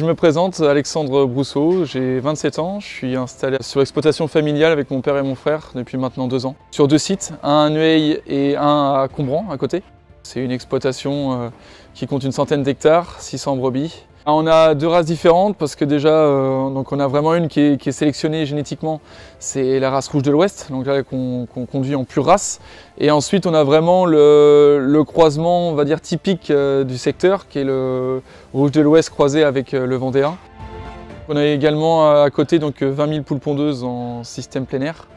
Je me présente, Alexandre Brousseau, j'ai 27 ans, je suis installé sur l'exploitation familiale avec mon père et mon frère depuis maintenant deux ans. Sur deux sites, un à Nueil et un à Combran à côté. C'est une exploitation euh, qui compte une centaine d'hectares, 600 brebis. Ah, on a deux races différentes parce que déjà, euh, on a vraiment une qui est, sélectionnée génétiquement, c'est la race rouge de l'Ouest, donc là qu'on conduit en pure race. Et ensuite, on a vraiment le, croisement, va dire typique euh, du secteur, qui est le rouge de l'Ouest croisé avec euh, le Vendéen. On a également à côté donc 20 000 poules pondeuses en système plein air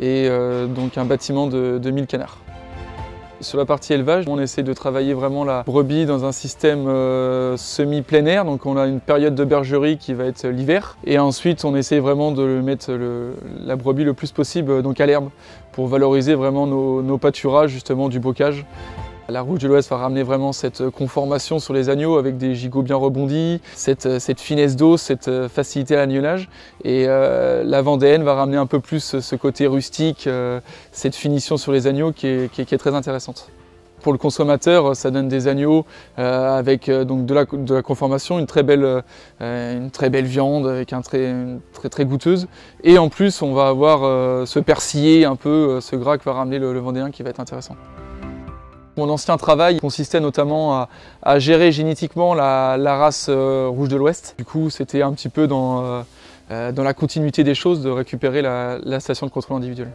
et donc un bâtiment de, de 1000 canards. Sur la partie élevage, on essaie de travailler vraiment la brebis dans un système euh, semi-plein air. Donc on a une période de bergerie qui va être l'hiver. Et ensuite, on essaie vraiment de mettre la brebis le plus possible euh, à l'herbe pour valoriser vraiment nos pâturages justement du bocage. La Rouge de l'Ouest va ramener vraiment cette conformation sur les agneaux avec des gigots bien rebondis, cette, finesse d'eau, cette facilité à l'agnelage. Et euh, la Vendéenne va ramener un peu plus ce côté rustique, euh, cette finition sur les agneaux qui est, très intéressante. Pour le consommateur, ça donne des agneaux euh, avec donc de, la, conformation, une très, belle, une très belle viande avec un très, très, très goûteuse. Et en plus, on va avoir ce persillé un peu, ce gras que va ramener le Vendéen qui va être intéressant. Mon ancien travail consistait notamment à, gérer génétiquement la, race euh, rouge de l'Ouest. Du coup, c'était un petit peu dans, euh, euh, la continuité des choses de récupérer la, station de contrôle individuel.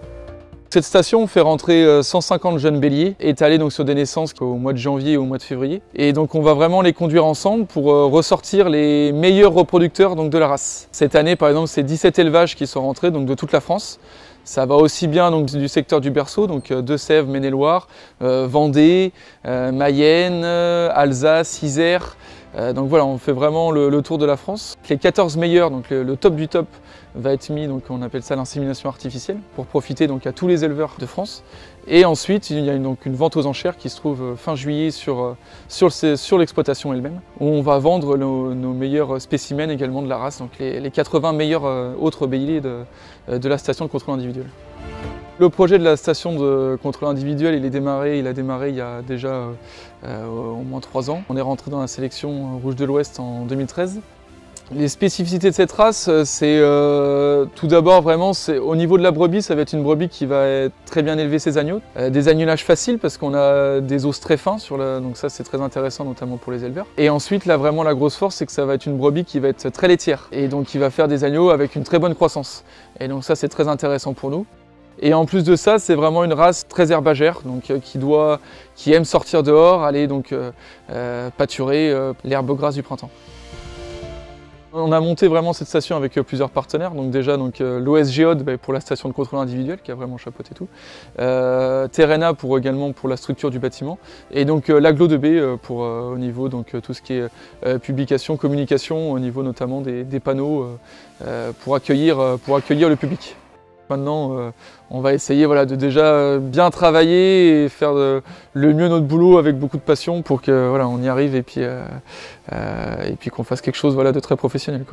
Cette station fait rentrer 150 jeunes béliers, étalés donc sur des naissances au mois de janvier et au mois de février. Et donc on va vraiment les conduire ensemble pour ressortir les meilleurs reproducteurs de la race. Cette année par exemple c'est 17 élevages qui sont rentrés de toute la France. Ça va aussi bien du secteur du berceau, donc euh, Deux-Sèvres, Maine-et-Loire, euh, Vendée, euh, Mayenne, Alsace, Isère. Donc voilà, on fait vraiment le, tour de la France. Les 14 meilleurs, donc le, top du top, va être mis, donc on appelle ça l'insémination artificielle, pour profiter donc à tous les éleveurs de France. Et ensuite, il y a donc une vente aux enchères qui se trouve fin juillet sur, sur, l'exploitation elle-même, où on va vendre nos, meilleurs spécimens également de la race, donc les, 80 meilleurs autres béliers de la station de contrôle individuel. Le projet de la station de contrôle individuel, il est démarré, il a démarré il y a déjà euh, euh, au moins trois ans. On est rentré dans la sélection Rouge de l'Ouest en 2013. Les spécificités de cette race, c'est euh, tout d'abord vraiment, au niveau de la brebis, ça va être une brebis qui va très bien élever ses agneaux. des agnelages faciles parce qu'on a des os très fins, sur la, donc ça c'est très intéressant notamment pour les éleveurs. Et ensuite, là vraiment la grosse force, c'est que ça va être une brebis qui va être très laitière et donc qui va faire des agneaux avec une très bonne croissance. Et donc ça c'est très intéressant pour nous. Et en plus de ça, c'est vraiment une race très herbagère, donc euh, qui, doit, qui aime sortir dehors, aller donc euh, euh, pâturer l'herbe grasse du printemps. On a monté vraiment cette station avec plusieurs partenaires, donc déjà donc, bah, pour la station de contrôle individuel qui a vraiment chapeauté tout, Terena pour également pour la structure du bâtiment, et donc l'Aglo de B pour au niveau donc tout ce qui est publication, communication, au niveau notamment des, des panneaux pour, accueillir, pour accueillir le public. Maintenant, euh, on va essayer voilà, de déjà euh, bien travailler et faire le mieux notre boulot avec beaucoup de passion pour qu'on voilà, y arrive et puis, euh, qu'on fasse quelque chose voilà, de très professionnel.